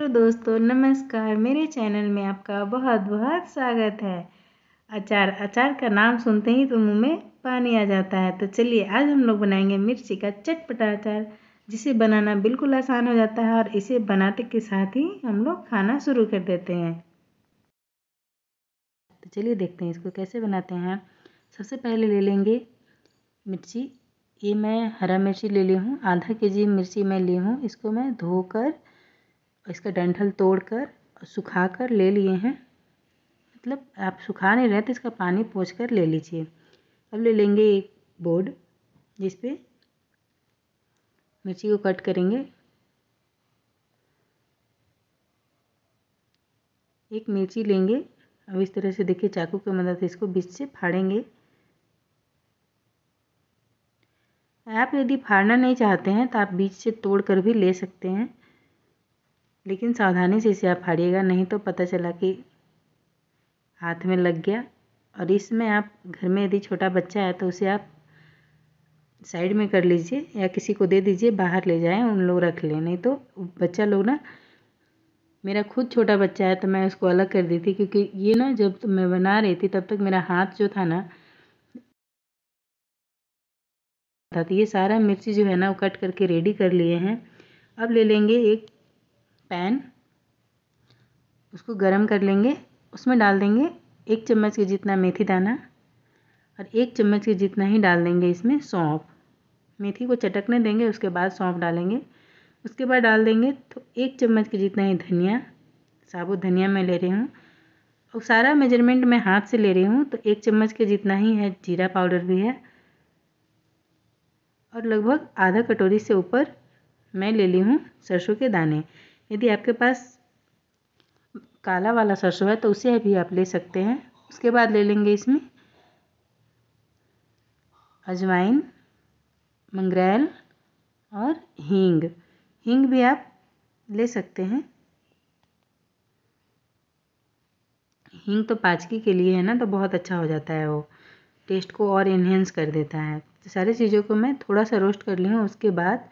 तो दोस्तों, नमस्कार। मेरे चैनल में आपका बहुत बहुत स्वागत है। अचार अचार का नाम सुनते ही तो मुँह में पानी आ जाता है। तो चलिए, आज हम लोग बनाएँगे मिर्ची का चटपटा अचार, जिसे बनाना बिल्कुल आसान हो जाता है और इसे बनाते के साथ ही हम लोग खाना शुरू कर देते हैं। तो चलिए देखते हैं इसको कैसे बनाते हैं। सबसे पहले ले लेंगे मिर्ची। ये मैं हरा मिर्ची ले ली हूँ, आधा के जी मिर्ची मैं ली हूँ। इसको मैं धोकर इसका डंठल तोड़कर सुखा कर ले लिए हैं। मतलब आप सुखा नहीं रहे तो इसका पानी पोछ कर ले लीजिए। अब ले लेंगे एक बोर्ड जिस पे मिर्ची को कट करेंगे। एक मिर्ची लेंगे। अब इस तरह से देखिए चाकू की मदद से इसको बीच से फाड़ेंगे। आप यदि फाड़ना नहीं चाहते हैं तो आप बीच से तोड़ कर भी ले सकते हैं। लेकिन सावधानी से इसे आप फाड़िएगा, नहीं तो पता चला कि हाथ में लग गया। और इसमें आप, घर में यदि छोटा बच्चा है तो उसे आप साइड में कर लीजिए या किसी को दे दीजिए, बाहर ले जाएँ, उन लोग रख लें। नहीं तो बच्चा लोग ना, मेरा खुद छोटा बच्चा है तो मैं उसको अलग कर दी थी क्योंकि ये ना, जब तो मैं बना रही थी तब तक मेरा हाथ जो था ना, था तो ये सारा मिर्ची जो है ना, वो कट करके रेडी कर लिए हैं। अब ले लेंगे एक पैन, उसको गरम कर लेंगे, उसमें डाल देंगे एक चम्मच के जितना मेथी दाना और एक चम्मच के जितना ही डाल देंगे इसमें सौंफ। मेथी को चटकने देंगे, उसके बाद सौंफ डालेंगे। उसके बाद डाल देंगे तो एक चम्मच के जितना ही धनिया, साबुत धनिया मैं ले रही हूँ। और सारा मेज़रमेंट मैं हाथ से ले रही हूँ तो एक चम्मच के जितना ही है जीरा पाउडर भी है। और लगभग आधा कटोरी से ऊपर मैं ले ली हूँ सरसों के दाने। यदि आपके पास काला वाला सरसों है तो उसे भी आप ले सकते हैं। उसके बाद ले लेंगे इसमें अजवाइन, मंगरेल और हींग। हींग भी आप ले सकते हैं। हींग तो पाचकी के लिए है ना तो बहुत अच्छा हो जाता है वो। टेस्ट को और इन्हेंस कर देता है। तो सारी चीज़ों को मैं थोड़ा सा रोस्ट कर ली हूँ, उसके बाद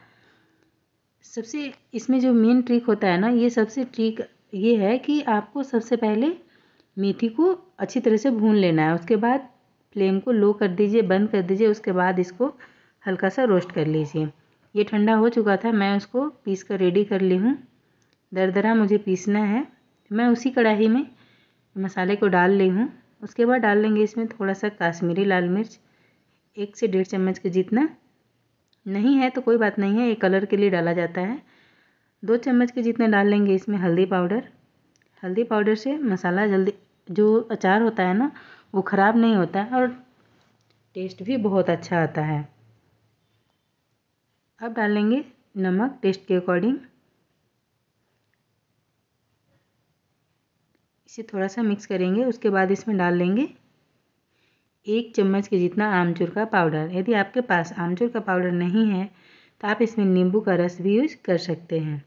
सबसे इसमें जो मेन ट्रिक होता है ना, ये सबसे ट्रिक ये है कि आपको सबसे पहले मेथी को अच्छी तरह से भून लेना है। उसके बाद फ्लेम को लो कर दीजिए, बंद कर दीजिए, उसके बाद इसको हल्का सा रोस्ट कर लीजिए। ये ठंडा हो चुका था, मैं उसको पीस कर रेडी कर ली हूँ। दरदरा मुझे पीसना है मैं उसी कढ़ाई में मसाले को डाल ली हूँ। उसके बाद डाल लेंगे इसमें थोड़ा सा काश्मीरी लाल मिर्च, एक से डेढ़ चम्मच के जितना नहीं है तो कोई बात नहीं है, ये कलर के लिए डाला जाता है। दो चम्मच के जितने डाल लेंगे इसमें हल्दी पाउडर हल्दी पाउडर से मसाला जल्दी, जो अचार होता है ना, वो ख़राब नहीं होता है और टेस्ट भी बहुत अच्छा आता है। अब डाल लेंगे नमक टेस्ट के अकॉर्डिंग इसे थोड़ा सा मिक्स करेंगे, उसके बाद इसमें डाल लेंगे एक चम्मच के जितना आमचूर का पाउडर। यदि आपके पास आमचूर का पाउडर नहीं है तो आप इसमें नींबू का रस भी यूज़ कर सकते हैं।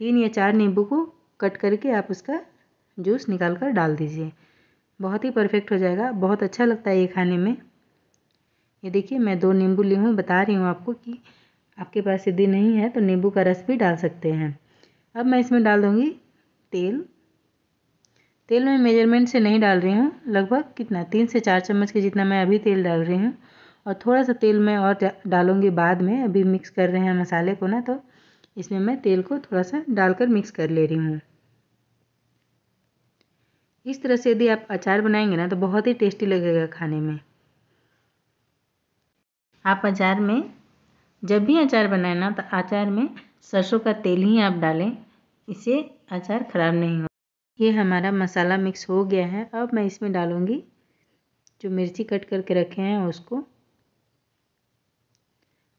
तीन या चार नींबू को कट करके आप उसका जूस निकाल कर डाल दीजिए। बहुत ही परफेक्ट हो जाएगा। बहुत अच्छा लगता है ये खाने में। ये देखिए, मैं दो नींबू ली हूँ। बता रही हूँ आपको कि आपके पास यदि नहीं है तो नींबू का रस भी डाल सकते हैं। अब मैं इसमें डाल दूँगी तेल। तेल मैं मेज़रमेंट से नहीं डाल रही हूँ। लगभग कितना? तीन से चार चम्मच के जितना मैं अभी तेल डाल रही हूँ। और थोड़ा सा तेल मैं और डालूँगी बाद में। अभी मिक्स कर रहे हैं मसाले को ना तो इसमें मैं तेल को थोड़ा सा डालकर मिक्स कर ले रही हूँ। इस तरह से यदि आप अचार बनाएँगे ना तो बहुत ही टेस्टी लगेगा खाने में। आप अचार में जब भी अचार बनाए ना तो अचार में सरसों का तेल ही आप डालें। इससे अचार ख़राब नहीं हो ये हमारा मसाला मिक्स हो गया है। अब मैं इसमें डालूँगी जो मिर्ची कट करके रखे हैं उसको।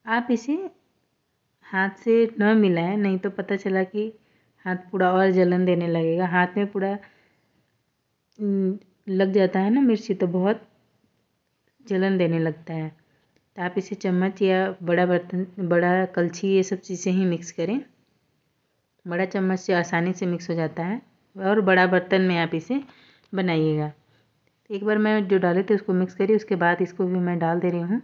आप इसे हाथ से न मिलाएँ, नहीं तो पता चला कि हाथ पूरा और जलन देने लगेगा। हाथ में पूरा लग जाता है ना मिर्ची तो बहुत जलन देने लगता है। तो आप इसे चम्मच या बड़ा बर्तन, बड़ा कलछी ये सब चीज़ें ही मिक्स करें। बड़ा चम्मच से आसानी से मिक्स हो जाता है। और बड़ा बर्तन में आप इसे बनाइएगा। एक बार मैं जो डाले थे उसको मिक्स करी, उसके बाद इसको भी मैं डाल दे रही हूँ।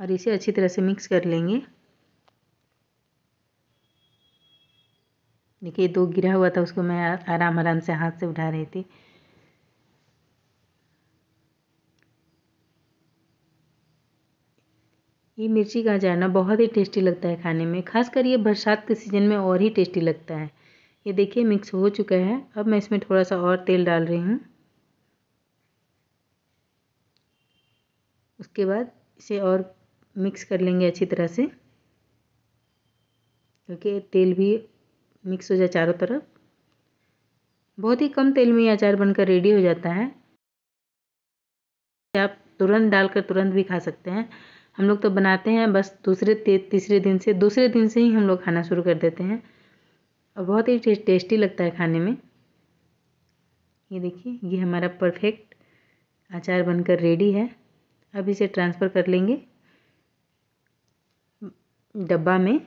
और इसे अच्छी तरह से मिक्स कर लेंगे। देखिए दो गिरा हुआ था, उसको मैं आराम आराम से हाथ से उठा रही थी। ये मिर्ची का अचार ना बहुत ही टेस्टी लगता है खाने में, खासकर ये बरसात के सीज़न में और ही टेस्टी लगता है। ये देखिए मिक्स हो चुका है। अब मैं इसमें थोड़ा सा और तेल डाल रही हूँ। उसके बाद इसे और मिक्स कर लेंगे अच्छी तरह से। क्योंकि तेल भी मिक्स हो जाए चारों तरफ़। बहुत ही कम तेल में ये अचार बनकर रेडी हो जाता है। आप तुरंत डालकर तुरंत भी खा सकते हैं। हम लोग तो बनाते हैं, बस दूसरे तीसरे दिन से, दूसरे दिन से ही हम लोग खाना शुरू कर देते हैं। और बहुत ही टेस्टी लगता है खाने में। ये देखिए, ये हमारा परफेक्ट अचार बनकर रेडी है। अब इसे ट्रांसफ़र कर लेंगे डब्बा में।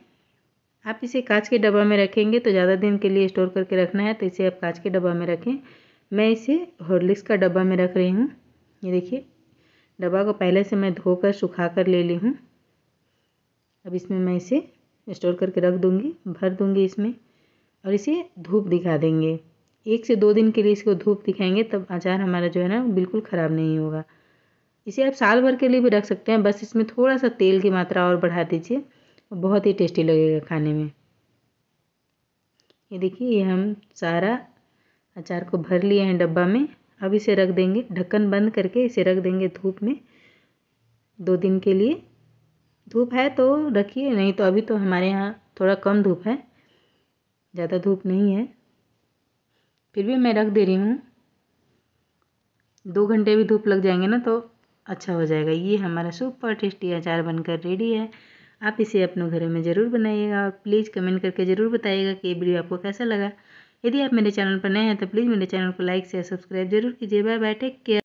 आप इसे कांच के डब्बा में रखेंगे तो ज़्यादा दिन के लिए स्टोर करके रखना है तो इसे आप कांच के डब्बा में रखें। मैं इसे हॉर्लिक्स का डब्बा में रख रही हूँ। ये देखिए डब्बा को पहले से मैं धोकर सुखा कर ले ली हूँ। अब इसमें मैं इसे स्टोर करके रख दूँगी, भर दूँगी इसमें और इसे धूप दिखा देंगे। एक से दो दिन के लिए इसको धूप दिखाएँगे, तब अचार हमारा जो है ना, बिल्कुल ख़राब नहीं होगा। इसे आप साल भर के लिए भी रख सकते हैं, बस इसमें थोड़ा सा तेल की मात्रा और बढ़ा दीजिए बहुत ही टेस्टी लगेगा खाने में। ये देखिए, ये हम सारा अचार को भर लिए हैं डब्बा में। अब इसे रख देंगे, ढक्कन बंद करके इसे रख देंगे धूप में। दो दिन के लिए। धूप है तो रखिए, नहीं तो अभी तो हमारे यहाँ थोड़ा कम धूप है। ज़्यादा धूप नहीं है। फिर भी मैं रख दे रही हूँ। दो घंटे भी धूप लग जाएँगे ना तो अच्छा हो जाएगा। ये हमारा सुपर टेस्टी अचार बनकर रेडी है। आप इसे अपने घरों में ज़रूर बनाइएगा। और प्लीज़ कमेंट करके ज़रूर बताइएगा कि ये वीडियो आपको कैसा लगा। यदि आप मेरे चैनल पर नए हैं तो प्लीज़ मेरे चैनल को लाइक शेयर सब्सक्राइब ज़रूर कीजिए। Bye bye take care